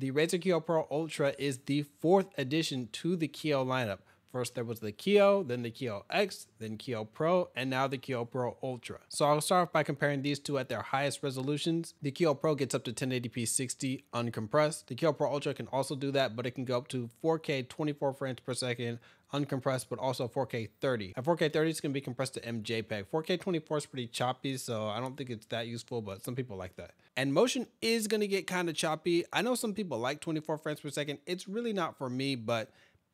The Razer Kiyo Pro Ultra is the fourth addition to the Kiyo lineup. First, there was the Kiyo, then the Kiyo X, then Kiyo Pro, and now the Kiyo Pro Ultra. So I'll start off by comparing these two at their highest resolutions. The Kiyo Pro gets up to 1080p 60 uncompressed. The Kiyo Pro Ultra can also do that, but it can go up to 4K 24 frames per second uncompressed, but also 4K 30. At 4K 30, it's going to be compressed to MJPEG. 4K 24 is pretty choppy, so I don't think it's that useful, but some people like that. And motion is going to get kind of choppy. I know some people like 24 frames per second. It's really not for me, but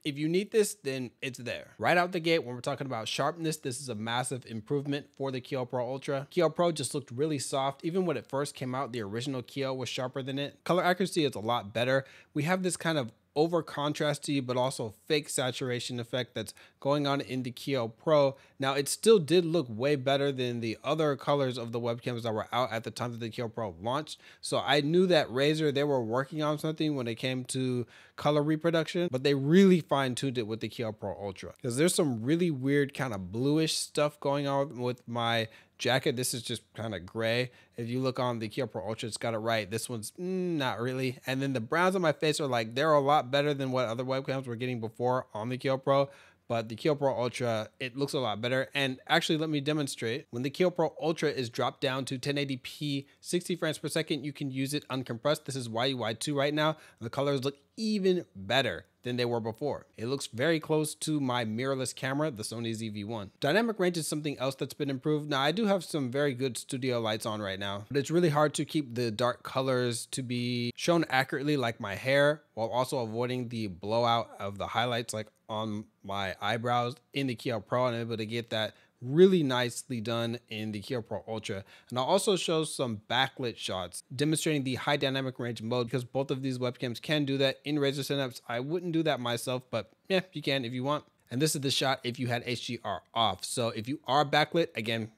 if you need this, then it's there. Right out the gate, when we're talking about sharpness, this is a massive improvement for the Kiyo Pro Ultra. Kiyo Pro just looked really soft. Even when it first came out, the original Kiyo was sharper than it. Color accuracy is a lot better. We have this kind of over contrasty but also fake saturation effect that's going on in the Kiyo Pro. Now it still did look way better than the other colors of the webcams that were out at the time that the Kiyo Pro launched. So I knew that Razer they were working on something when it came to color reproduction, but they really fine tuned it with the Kiyo Pro Ultra because there's some really weird kind of bluish stuff going on with my jacket. This is just kind of gray. If you look on the Kiyo Pro Ultra, it's got it right. This one's mm, not really. And then the browns on my face are like, they're a lot better than what other webcams were getting before on the Kiyo Pro. But the Kiyo Pro Ultra, it looks a lot better. And actually, let me demonstrate. When the Kiyo Pro Ultra is dropped down to 1080p 60 frames per second, you can use it uncompressed. This is YUY2 right now. The colors look even better than they were before. It looks very close to my mirrorless camera, the Sony ZV-1. Dynamic range is something else that's been improved. Now I do have some very good studio lights on right now, but it's really hard to keep the dark colors to be shown accurately like my hair while also avoiding the blowout of the highlights like on my eyebrows in the Kiyo Pro. and I'm able to get that really nicely done in the Kiyo Pro Ultra. And I'll also show some backlit shots demonstrating the high dynamic range mode because both of these webcams can do that in Razer Synapse. I wouldn't do that myself, but yeah, you can if you want. And this is the shot if you had HDR off. So if you are backlit, again,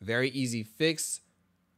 very easy fix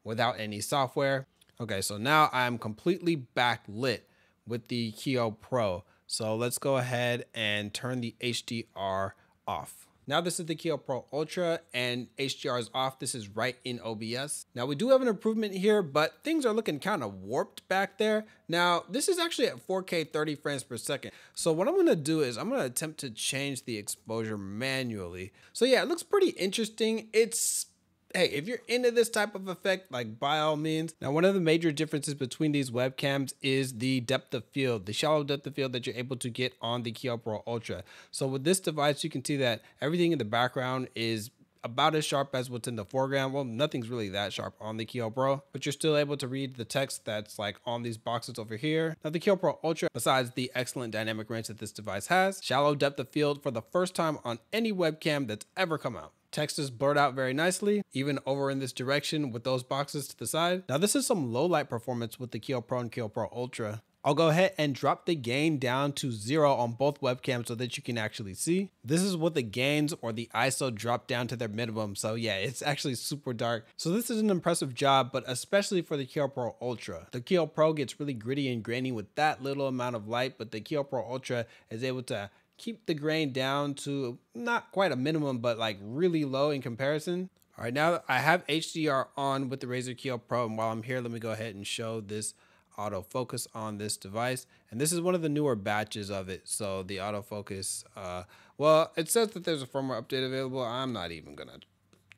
without any software. Okay, so now I'm completely backlit with the Kiyo Pro. So let's go ahead and turn the HDR off. Now this is the Kiyo Pro Ultra and HDR is off. This is right in OBS. Now we do have an improvement here, but things are looking kind of warped back there. Now this is actually at 4K 30 frames per second. So what I'm gonna do is I'm gonna attempt to change the exposure manually. So yeah, it looks pretty interesting. It's hey, if you're into this type of effect, like by all means. Now, one of the major differences between these webcams is the depth of field, the shallow depth of field that you're able to get on the Kiyo Pro Ultra. So with this device, you can see that everything in the background is about as sharp as what's in the foreground. Well, nothing's really that sharp on the Kiyo Pro, but you're still able to read the text that's like on these boxes over here. Now the Kiyo Pro Ultra, besides the excellent dynamic range that this device has, shallow depth of field for the first time on any webcam that's ever come out. Text is blurred out very nicely, even over in this direction with those boxes to the side. Now this is some low light performance with the Kiyo Pro and Kiyo Pro Ultra. I'll go ahead and drop the gain down to zero on both webcams so that you can actually see. This is what the gains or the ISO drop down to their minimum. So yeah, it's actually super dark. So this is an impressive job, but especially for the Kiyo Pro Ultra. The Kiyo Pro gets really gritty and grainy with that little amount of light, but the Kiyo Pro Ultra is able to keep the grain down to not quite a minimum, but like really low in comparison. All right, now I have HDR on with the Razer Kiyo Pro. And while I'm here, let me go ahead and show this autofocus on this device. And this is one of the newer batches of it. So the autofocus, uh, well, it says that there's a firmware update available. I'm not even gonna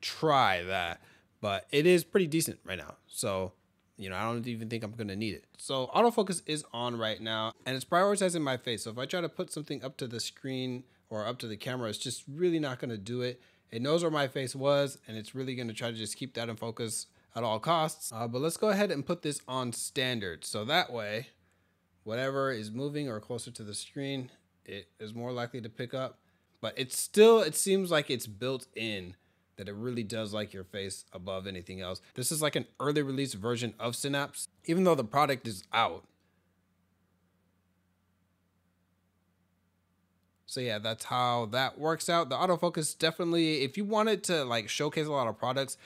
try that, but it is pretty decent right now. So you know, I don't even think I'm gonna need it. So autofocus is on right now and it's prioritizing my face. So if I try to put something up to the screen or up to the camera, it's just really not gonna do it. It knows where my face was and it's really gonna try to just keep that in focus at all costs. Uh, but let's go ahead and put this on standard. So that way, whatever is moving or closer to the screen, it is more likely to pick up. But it's still, it seems like it's built in that it really does like your face above anything else. This is like an early release version of Synapse, even though the product is out. So yeah, that's how that works out. The autofocus definitely, if you wanted to like showcase a lot of products,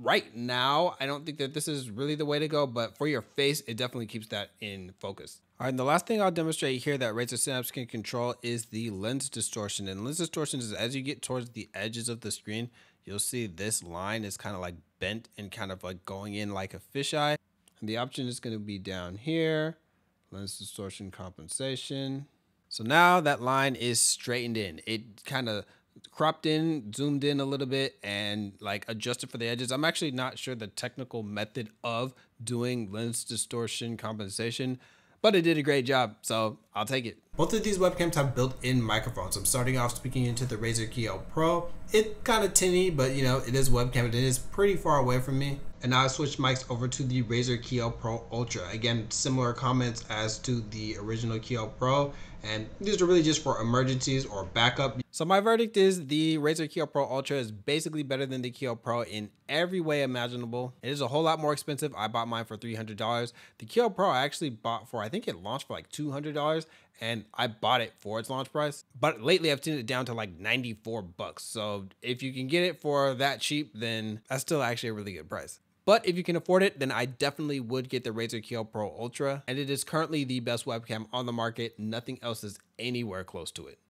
right now, I don't think that this is really the way to go, but for your face, it definitely keeps that in focus. All right, and the last thing I'll demonstrate here that Razer Synapse can control is the lens distortion. And lens distortion is as you get towards the edges of the screen, you'll see this line is kind of like bent and kind of like going in like a fisheye. And the option is going to be down here. lens distortion compensation. So now that line is straightened in. It kind of cropped in, zoomed in a little bit, and like adjusted for the edges. I'm actually not sure the technical method of doing lens distortion compensation, but it did a great job, so I'll take it. Both of these webcams have built-in microphones. I'm starting off speaking into the Razer Kiyo Pro. It's kind of tinny, but you know, it is webcam. And it is pretty far away from me. And now I switched mics over to the Razer Kiyo Pro Ultra. Again, similar comments as to the original Kiyo Pro. And these are really just for emergencies or backup. So my verdict is the Razer Kiyo Pro Ultra is basically better than the Kiyo Pro in every way imaginable. It is a whole lot more expensive. I bought mine for $300. The Kiyo Pro I actually bought for, I think it launched for like $200 and I bought it for its launch price. But lately I've seen it down to like 94 bucks. So if you can get it for that cheap, then that's still actually a really good price. But if you can afford it, then I definitely would get the Razer Kiyo Pro Ultra. And it is currently the best webcam on the market. Nothing else is anywhere close to it.